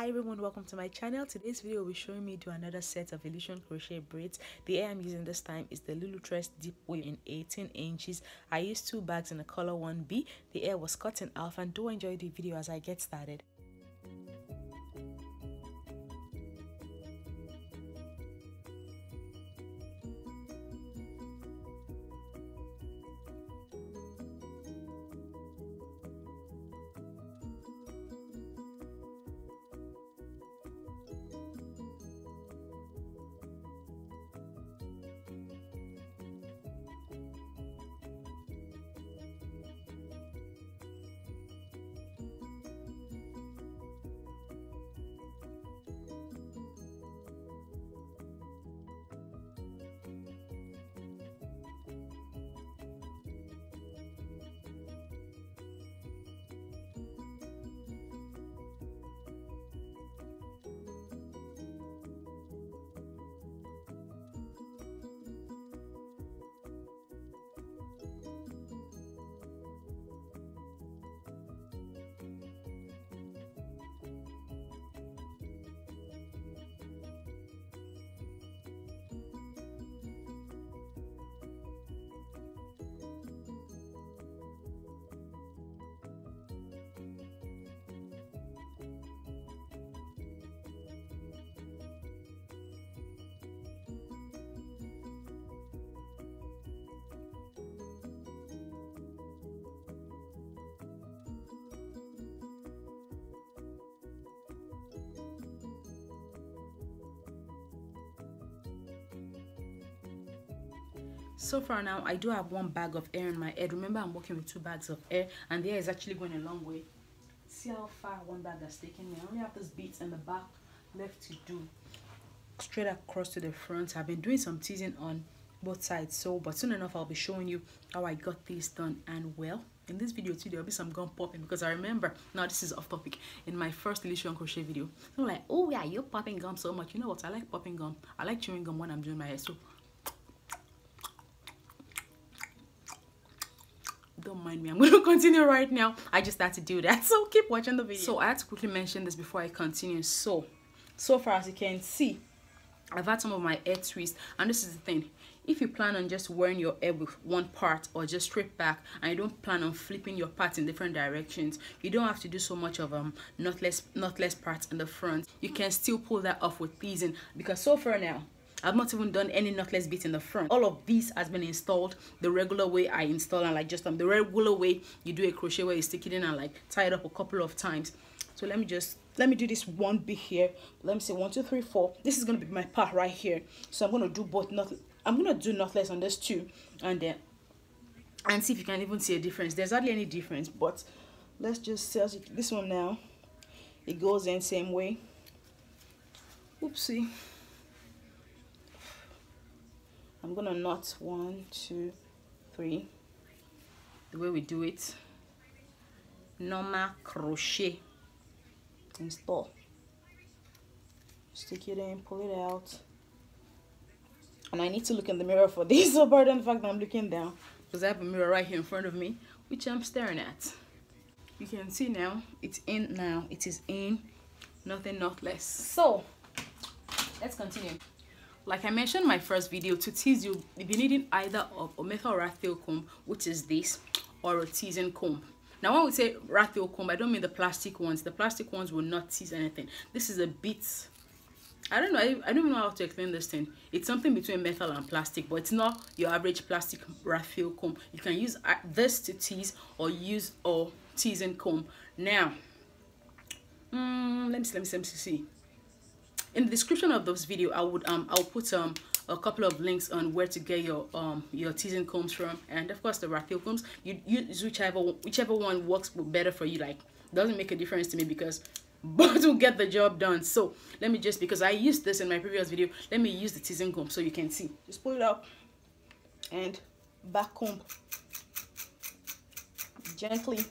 hi everyone welcome to my channel. Today's video will be showing me do another set of illusion crochet braids. The air i'm using this time is the lulu lulutress deep wave in 18 inches. I used two bags in the color 1b the air was cut in half and do enjoy the video as i get started so far now i do have one bag of air in my head. Remember i'm working with two bags of air and the air is actually going a long way. See how far one bag has taken me. I only have this beads in the back left to do. Straight across to the front. I've been doing some teasing on both sides so but soon enough i'll be showing you how i got this done and well. In this video too there'll be some gum popping because i remember now this is off topic in my first illusion crochet video. I'm like oh yeah you're popping gum so much. You know what? I like popping gum. I like chewing gum when i'm doing my hair so don't mind me. I'm going to continue right now. I just had to do that. So keep watching the video. So i had to quickly mention this before i continue. So so far as you can see i've had some of my hair twists. And this is the thing. If you plan on just wearing your hair with one part or just straight back and you don't plan on flipping your parts in different directions you don't have to do so much of um knotless knotless parts in the front. You can still pull that off with pleasing. Because so far now I've not even done any knotless bit in the front. All of this has been installed the regular way I install and like just um, the regular way you do a crochet where you stick it in and like tie it up a couple of times. So let me just let me do this one bit here. Let me say one, two, three, four. This is gonna be my part right here. So I'm gonna do both not I'm gonna do knotless on this too and then and see if you can even see a difference. There's hardly any difference, but let's just see this one now. It goes in same way. Oopsie. I'm gonna knot one, two, three. The way we do it, normal crochet. Install. Stick it in, pull it out. And I need to look in the mirror for this. So pardon the fact that I'm looking down because I have a mirror right here in front of me, which I'm staring at. You can see now, it's in now. It is in, nothing knotless. So, let's continue like I mentioned my first video, to tease you, you'll be needing either of a metal rat tail comb, which is this, or a teasing comb. Now when we say rat tail comb, I don't mean the plastic ones. The plastic ones will not tease anything. This is a bit, I don't know, I, I don't even know how to explain this thing. It's something between metal and plastic, but it's not your average plastic rat tail comb. You can use uh, this to tease or use a teasing comb. Now, mm, let me see, let me see, let me see in the description of this video i would um i'll put um a couple of links on where to get your um your teasing combs from. And of course the rat tail combs. You use whichever whichever one works better for you. Like doesn't make a difference to me because both will get the job done. So let me just because i used this in my previous video let me use the teasing comb so you can see. Just pull it up and back comb. Gently.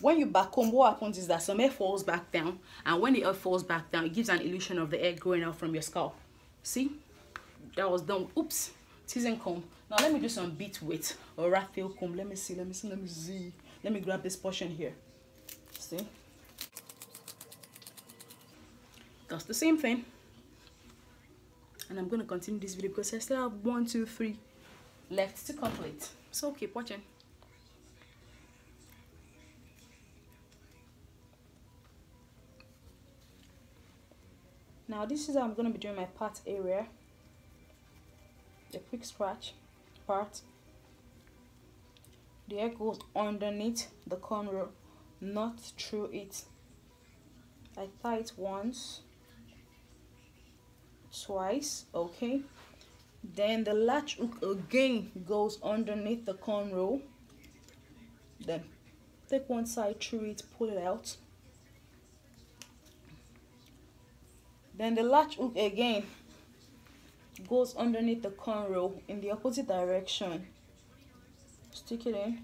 When you back comb what happens is that some hair falls back down and when the hair falls back down it gives an illusion of the hair growing out from your scalp. See? That was done. Oops. Teasing comb now let me do some beat weight or rat tail comb let me see. Let me see. Let me see. Let me grab this portion here. See? Does the same thing. And i'm going to continue this video because i still have one two three left to complete. So keep watching now this is how i'm going to be doing my part area. A quick scratch part. The hair goes underneath the cornrow not through it. I tie it once twice okay? Then the latch hook again goes underneath the cornrow then take one side through it pull it out then the latch hook again goes underneath the cornrow in the opposite direction. Stick it in.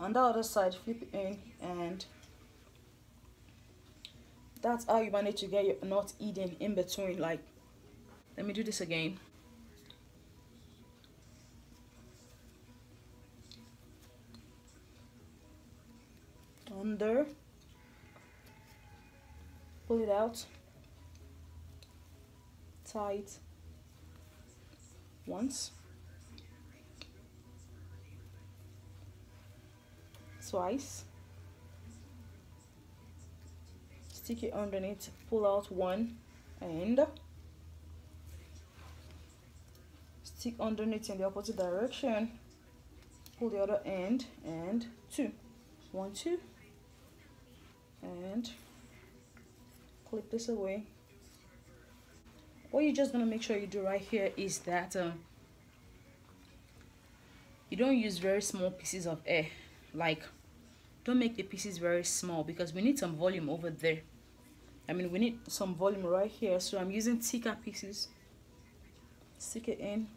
On the other side flip it in and that's how you manage to get your knot hidden in between. Like let me do this again. Under. Pull it out tight once. Twice. Stick it underneath pull out one and stick underneath in the opposite direction. Pull the other end and two. One two. And clip this away what you're just gonna make sure you do right here is that um, you don't use very small pieces of air. Like don't make the pieces very small because we need some volume over there. I mean we need some volume right here. So I'm using thicker pieces. Stick it in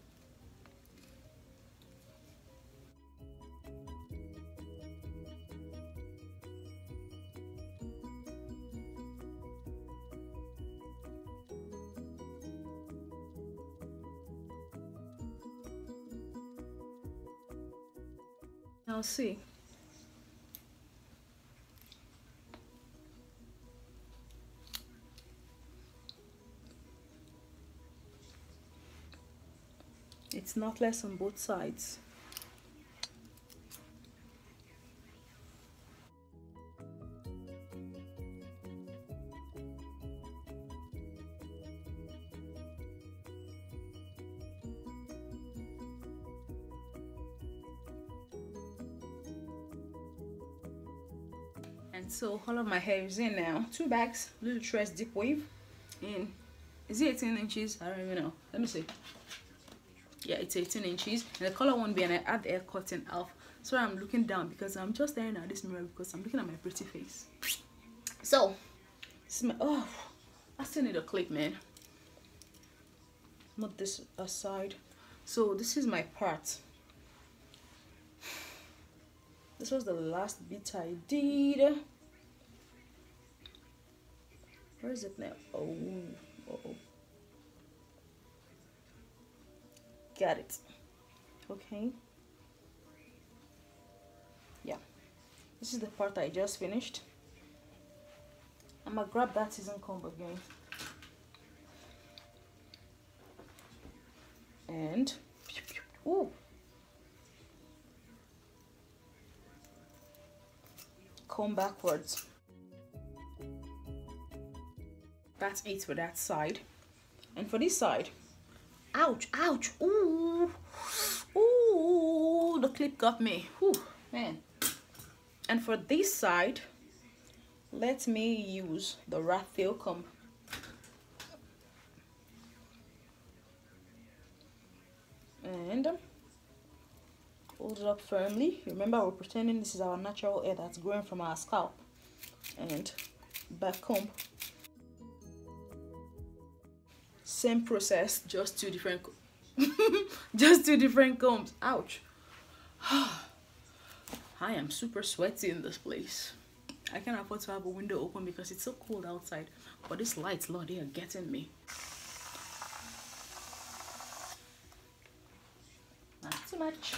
Now see it's knotless on both sides and so all of my hair is in now. Two bags Lulutress deep wave in is it 18 inches? I don't even know. Let me see. Yeah it's 18 inches. And the color won't be and i add the hair cutting off. So i'm looking down because i'm just staring at this mirror because i'm looking at my pretty face. So this is my oh i still need a clip man. Move this aside. So this is my part this was the last bit i did where is it now oh, uh -oh. Got it. Okay. Yeah. This is the part I just finished. I'm gonna grab that teasing comb again. And. Comb backwards. That's it for that side. And for this side, ouch ouch ooh. Ooh the clip got me. Ooh, man. And for this side let me use the rat tail comb hold it up firmly. Remember we're pretending this is our natural hair that's growing from our scalp. And back comb same process just two different just two different combs. Ouch. I am super sweaty in this place. I can't afford to have a window open because it's so cold outside but these lights lord they are getting me. Not too much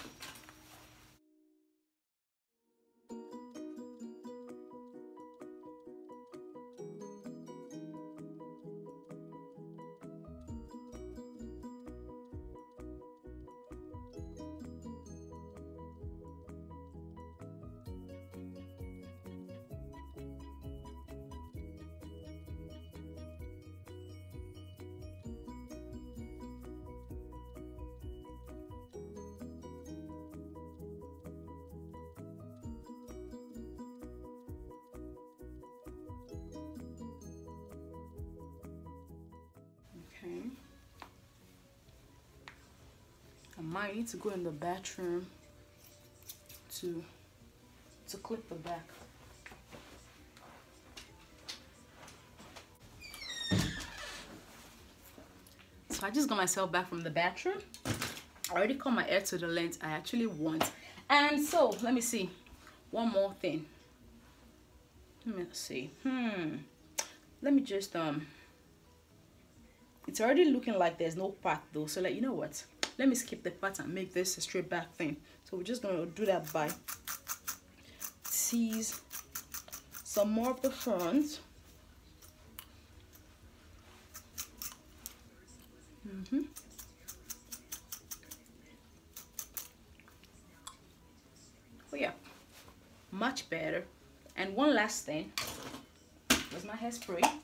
might need to go in the bathroom to to clip the back. So I just got myself back from the bathroom. I already cut my hair to the length I actually want. And so let me see. One more thing. Let me see. Hmm. Let me just um it's already looking like there's no path though. So like you know what let me skip the part and make this a straight back thing. So we're just gonna do that by tease some more of the front. Mm -hmm. oh yeah. Much better. And one last thing. Was my hairspray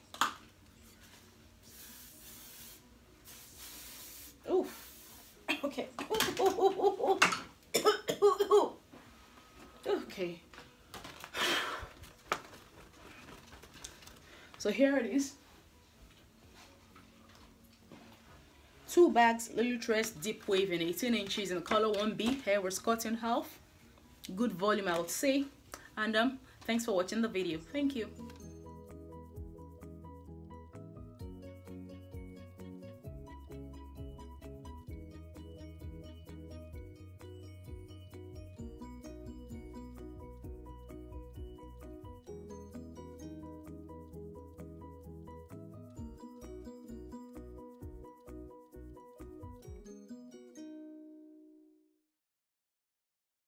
Okay. okay. So here it is. Two bags, Lulutress Deep Wave in 18 inches in color 1B. Hair was cut in half. Good volume, I would say. And um, thanks for watching the video. Thank you.